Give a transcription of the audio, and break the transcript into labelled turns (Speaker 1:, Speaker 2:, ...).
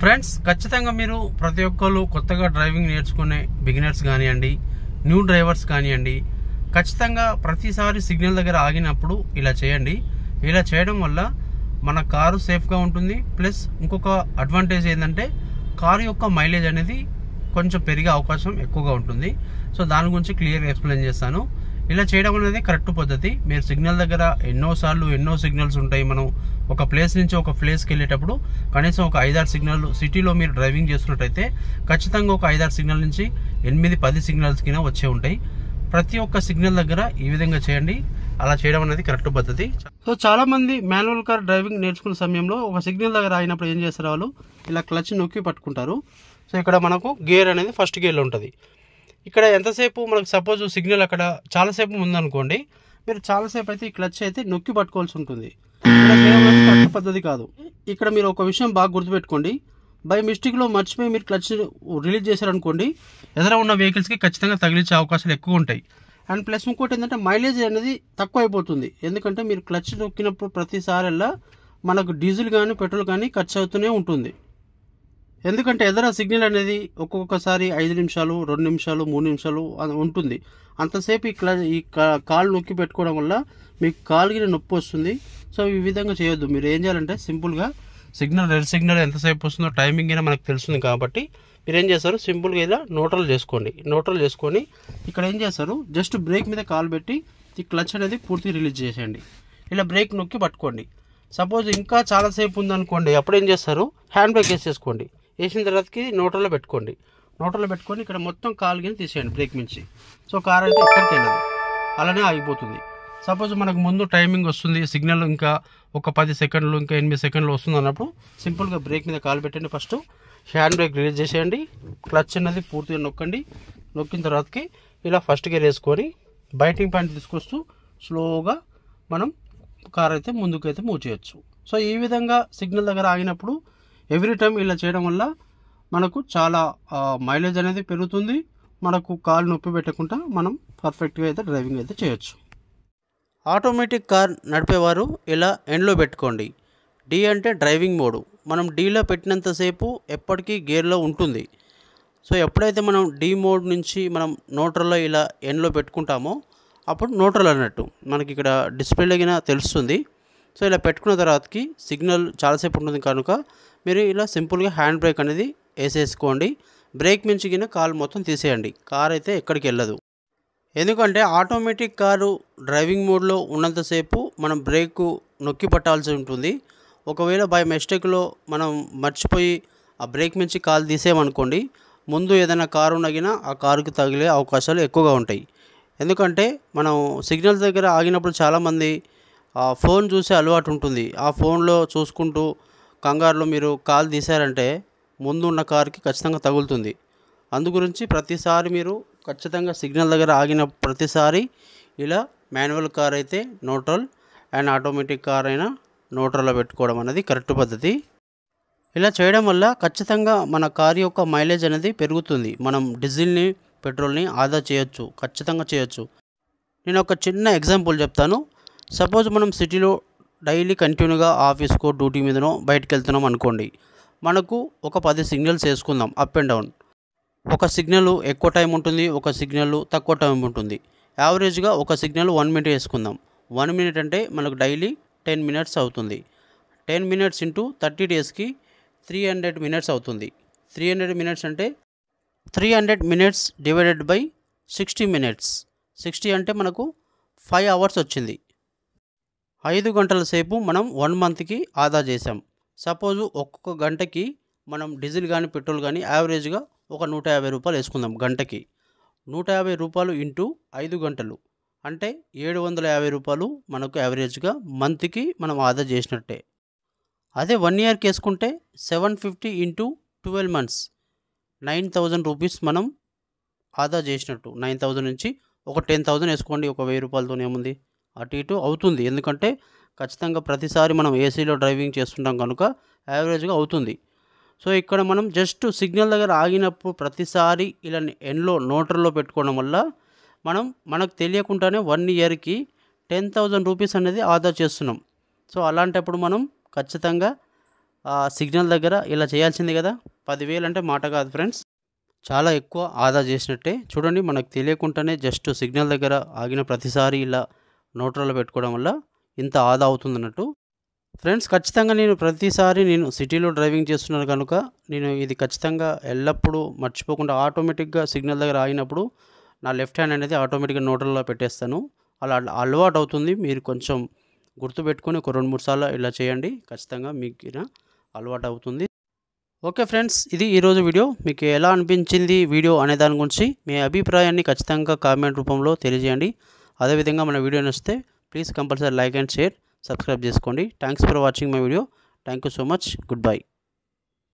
Speaker 1: Friends ఖచ్చితంగా మీరు ప్రతి ఒక్కరు కొత్తగా డ్రైవింగ్ నేర్చుకునే బిగినర్స్ కానివ్వండి న్యూ డ్రైవర్స్ కానివ్వండి ఖచ్చితంగా ప్రతిసారి సిగ్నల్ దగ్గర ఆగినప్పుడు ఇలా చేయండి. ఇలా చేయడం వల్ల మన కారు సేఫ్గా ఉంటుంది. ప్లస్ ఇంకొక అడ్వాంటేజ్ ఏంటంటే కారు యొక్క మైలేజ్ అనేది కొంచెం పెరిగే అవకాశం ఎక్కువగా ఉంటుంది. సో దాని గురించి క్లియర్గా ఎక్స్ప్లెయిన్ చేస్తాను. ఇలా చేయడం అనేది కరెక్ట్ పద్ధతి. మీరు సిగ్నల్ దగ్గర ఎన్నోసార్లు ఎన్నో సిగ్నల్స్ ఉంటాయి. మనం ఒక ప్లేస్ నుంచి ఒక ప్లేస్కి వెళ్ళేటప్పుడు కనీసం ఒక ఐదారు సిగ్నల్ సిటీలో మీరు డ్రైవింగ్ చేస్తున్నట్టయితే ఖచ్చితంగా ఒక ఐదారు సిగ్నల్ నుంచి ఎనిమిది పది సిగ్నల్స్ కింద వచ్చే ఉంటాయి. ప్రతి ఒక్క సిగ్నల్ దగ్గర ఈ విధంగా చేయండి. అలా చేయడం అనేది కరెక్ట్ పద్ధతి. సో చాలా మంది మాన్యువల్ కార్ డ్రైవింగ్ నేర్చుకునే సమయంలో ఒక సిగ్నల్ దగ్గర అయినప్పుడు ఏం చేస్తారు వాళ్ళు? ఇలా క్లచ్ నొక్కి పట్టుకుంటారు. సో ఇక్కడ మనకు గేర్ అనేది ఫస్ట్ గేర్లో ఉంటుంది. ఇక్కడ ఎంతసేపు మనకు సపోజ్ సిగ్నల్ అక్కడ చాలాసేపు ఉందనుకోండి మీరు చాలాసేపు అయితే ఈ క్లచ్ అయితే నొక్కి పట్టుకోవాల్సి ఉంటుంది. కరెక్ట్ పద్ధతి కాదు. ఇక్కడ మీరు ఒక విషయం బాగా గుర్తుపెట్టుకోండి. బై మిస్టేక్లో మర్చిపోయి మీరు క్లచ్ రిలీజ్ చేశారనుకోండి ఎదుర ఉన్న వెహికల్స్కి ఖచ్చితంగా తగిలించే అవకాశాలు ఎక్కువ ఉంటాయి. అండ్ ప్లస్ ఇంకోటి ఏంటంటే మైలేజ్ అనేది తక్కువ అయిపోతుంది ఎందుకంటే మీరు క్లచ్ నొక్కినప్పుడు ప్రతిసారల్లా మనకు డీజిల్ కానీ పెట్రోల్ కానీ ఖర్చు అవుతూనే ఉంటుంది. ఎందుకంటే ఎదర సిగ్నల్ అనేది ఒక్కొక్కసారి ఐదు నిమిషాలు రెండు నిమిషాలు మూడు నిమిషాలు అది ఉంటుంది. అంతసేపు ఈ ఈ కా- కాలు నొక్కి పెట్టుకోవడం వల్ల మీకు కాలుకి నొప్పి వస్తుంది. సో ఈ విధంగా చేయొద్దు. మీరు ఏం చేయాలంటే సింపుల్గా సిగ్నల్ రెడ్ సిగ్నల్ ఎంతసేపు వస్తుందో టైమింగ్ అయినా మనకు తెలుస్తుంది కాబట్టి మీరు ఏం చేస్తారు? సింపుల్గా ఇలా న్యూట్రల్ చేసుకోండి. న్యూట్రల్ చేసుకొని ఇక్కడ ఏం చేస్తారు? జస్ట్ బ్రేక్ మీద కాలు పెట్టి ఈ క్లచ్ అనేది పూర్తిగా రిలీజ్ చేసేయండి. ఇలా బ్రేక్ నొక్కి పట్టుకోండి. సపోజ్ ఇంకా చాలాసేపు ఉందనుకోండి అప్పుడు ఏం చేస్తారు? హ్యాండ్ బ్రేక్ వేసేసుకోండి. వేసిన తర్వాతకి నోటర్లో పెట్టుకోండి. నోటర్లో పెట్టుకొని ఇక్కడ మొత్తం కాలు కింద తీసేయండి బ్రేక్ నుంచి సో కార్ అయితే ఎక్కడికి వెళ్ళదు. అలానే ఆగిపోతుంది. సపోజ్ మనకు ముందు టైమింగ్ వస్తుంది సిగ్నల్ ఇంకా ఒక పది సెకండ్లు ఇంకా ఎనిమిది సెకండ్లు వస్తుంది అన్నప్పుడు సింపుల్గా బ్రేక్ మీద కాలు పెట్టండి ఫస్ట్. హ్యాండ్ బ్రేక్ రిలీజ్ చేసేయండి. క్లచ్ అనేది పూర్తిగా నొక్కండి. నొక్కిన తర్వాతకి ఇలా ఫస్ట్ గేర్ వేసుకొని బైటింగ్ పాయింట్ తీసుకొస్తూ స్లోగా మనం కార్ అయితే ముందుకైతే మూవ్ చేయొచ్చు. సో ఈ విధంగా సిగ్నల్ దగ్గర ఆగినప్పుడు ఎవ్రీ టైం ఇలా చేయడం వల్ల మనకు చాలా మైలేజ్ అనేది పెరుగుతుంది. మనకు కాలు నొప్పి పెట్టకుండా మనం పర్ఫెక్ట్గా అయితే డ్రైవింగ్ అయితే చేయొచ్చు. ఆటోమేటిక్ కార్ నడిపేవారు ఇలా ఎండ్లో పెట్టుకోండి. డి అంటే డ్రైవింగ్ మోడు. మనం డీలో పెట్టినంతసేపు ఎప్పటికీ గేర్లో ఉంటుంది. సో ఎప్పుడైతే మనం డీ మోడ్ నుంచి మనం నోట్రల్లో ఇలా ఎండ్లో పెట్టుకుంటామో అప్పుడు నోట్రల్ అన్నట్టు మనకి ఇక్కడ డిస్ప్లేలో తెలుస్తుంది. సో ఇలా పెట్టుకున్న తర్వాతకి సిగ్నల్ చాలాసేపు ఉంటుంది కనుక మీరు ఇలా సింపుల్గా హ్యాండ్ బ్రేక్ అనేది వేసేసుకోండి. బ్రేక్ మించి గిన కాలు మొత్తం తీసేయండి. కార్ అయితే ఎక్కడికి వెళ్ళదు. ఎందుకంటే ఆటోమేటిక్ కారు డ్రైవింగ్ మోడ్లో ఉన్నంతసేపు మనం బ్రేక్ నొక్కి పట్టాల్సి ఉంటుంది. ఒకవేళ బై మిస్టేక్లో మనం మర్చిపోయి ఆ బ్రేక్ మించి కాలు తీసేయమనుకోండి ముందు ఏదైనా కారు నగినా ఆ కారుకి తగిలే అవకాశాలు ఎక్కువగా ఉంటాయి. ఎందుకంటే మనం సిగ్నల్స్ దగ్గర ఆగినప్పుడు చాలామంది ఫోన్ చూసే అలవాటు ఉంటుంది ఆ ఫోన్లో చూసుకుంటూ కంగారులో మీరు కాలు తీశారంటే ముందు ఉన్న కారుకి ఖచ్చితంగా తగులుతుంది. అందుగురించి ప్రతిసారి మీరు ఖచ్చితంగా సిగ్నల్ దగ్గర ఆగిన ప్రతిసారి ఇలా మాన్యువల్ కార్ అయితే న్యూట్రల్ అండ్ ఆటోమేటిక్ కార్ అయినా న్యూట్రల్లో పెట్టుకోవడం అనేది కరెక్ట్ పద్ధతి. ఇలా చేయడం వల్ల ఖచ్చితంగా మన కార్ యొక్క మైలేజ్ అనేది పెరుగుతుంది. మనం డీజిల్ని పెట్రోల్ని ఆదా చేయొచ్చు ఖచ్చితంగా చేయొచ్చు. నేను ఒక చిన్న ఎగ్జాంపుల్ చెప్తాను. సపోజ్ మనం సిటీలో డైలీ కంటిన్యూగా ఆఫీస్కో డ్యూటీ మీదనో బయటకు వెళ్తున్నాం అనుకోండి మనకు ఒక పది సిగ్నల్స్ వేసుకుందాం అప్ అండ్ డౌన్ ఒక సిగ్నల్ ఎక్కువ టైం ఉంటుంది ఒక సిగ్నల్ తక్కువ టైం ఉంటుంది. యావరేజ్గా ఒక సిగ్నల్ వన్ మినిట్ వేసుకుందాం. వన్ మినిట్ అంటే మనకు డైలీ టెన్ మినిట్స్ అవుతుంది. టెన్ మినిట్స్ ఇంటూ థర్టీ డేస్కి త్రీ హండ్రెడ్ మినిట్స్ అవుతుంది. త్రీ హండ్రెడ్ మినిట్స్ అంటే three hundred minutes divided by sixty minutes. Sixty అంటే మనకు ఫైవ్ అవర్స్ వచ్చింది. ఐదు గంటల సేపు మనం వన్ మంత్కి ఆదా చేసాం సపోజు ఒక్కొక్క గంటకి మనం డీజిల్ కానీ పెట్రోల్ కానీ యావరేజ్గా ఒక నూట యాభై రూపాయలు వేసుకుందాం గంటకి. నూట యాభై రూపాయలు ఇంటూ ఐదు గంటలు. అంటే ఏడు వందల యాభై రూపాయలు మనకు యావరేజ్గా మంత్కి మనం ఆదా చేసినట్టే. అదే వన్ ఇయర్కి వేసుకుంటే seven fifty into twelve months nine thousand rupees మనం ఆదా చేసినట్టు. నైన్ థౌజండ్ నుంచి ఒక టెన్ థౌజండ్ వేసుకోండి ఒక వెయ్యి రూపాయలతో ఏముంది అటు ఇటు అవుతుంది. ఎందుకంటే ఖచ్చితంగా ప్రతిసారి మనం ఏసీలో డ్రైవింగ్ చేస్తుంటాం కనుక యావరేజ్గా అవుతుంది. సో ఇక్కడ మనం జస్ట్ సిగ్నల్ దగ్గర ఆగినప్పుడు ప్రతిసారి ఇలా ఎండ్లో నోటర్లో పెట్టుకోవడం వల్ల మనం మనకు తెలియకుండానే వన్ ఇయర్కి టెన్ థౌజండ్ రూపీస్ అనేది ఆదా చేస్తున్నాం. సో అలాంటప్పుడు మనం ఖచ్చితంగా సిగ్నల్ దగ్గర ఇలా చేయాల్సింది కదా? పదివేలు అంటే మాట కాదు ఫ్రెండ్స్. చాలా ఎక్కువ ఆదా చేసినట్టే. చూడండి మనకు తెలియకుండానే జస్ట్ సిగ్నల్ దగ్గర ఆగిన ప్రతిసారి ఇలా నోట్లలో పెట్టుకోవడం వల్ల ఇంత ఆదా అవుతుంది అన్నట్టు ఫ్రెండ్స్ ఖచ్చితంగా నేను ప్రతిసారి నేను సిటీలో డ్రైవింగ్ చేస్తున్నాను కనుక నేను ఇది ఖచ్చితంగా ఎల్లప్పుడూ మర్చిపోకుండా ఆటోమేటిక్గా సిగ్నల్ దగ్గర ఆగినప్పుడు నా లెఫ్ట్ హ్యాండ్ అనేది ఆటోమేటిక్గా నోటల్లో పెట్టేస్తాను. అలా అలవాటు అవుతుంది. మీరు కొంచెం గుర్తుపెట్టుకొని ఒక రెండు మూడు సార్లు ఇలా చేయండి. ఖచ్చితంగా మీకు అలవాటు అవుతుంది. ఓకే ఫ్రెండ్స్ ఇది ఈరోజు వీడియో. మీకు ఎలా అనిపించింది వీడియో అనే దాని గురించి మీ అభిప్రాయాన్ని ఖచ్చితంగా కామెంట్ రూపంలో తెలియజేయండి. అదేవిధంగా మన వీడియో నచ్చితే please compulsory like and share subscribe చేసుకోండి. Thanks for watching my video thank you so much good bye